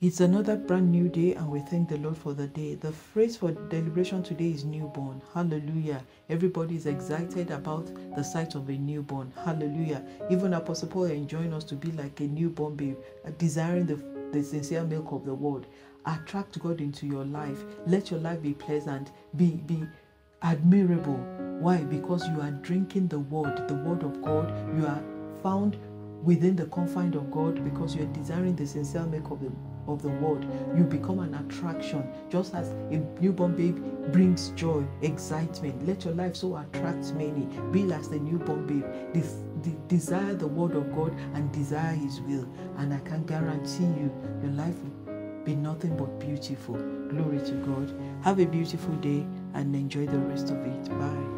It's another brand new day, and we thank the Lord for the day. The phrase for deliberation today is newborn. Hallelujah. Everybody is excited about the sight of a newborn. Hallelujah. Even Apostle Paul enjoying us to be like a newborn babe, uh, desiring the, the sincere milk of the word. Attract God into your life. Let your life be pleasant, be, be admirable. Why? Because you are drinking the word, the word of God. You are found within the confines of God because you are desiring the sincere make of the of the world, you become an attraction. Just as a newborn baby brings joy, excitement. Let your life so attract many. Be like the newborn babe. De- de- desire the word of God and desire His will. And I can guarantee you, your life will be nothing but beautiful. Glory to God. Have a beautiful day and enjoy the rest of it. Bye.